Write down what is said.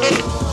love.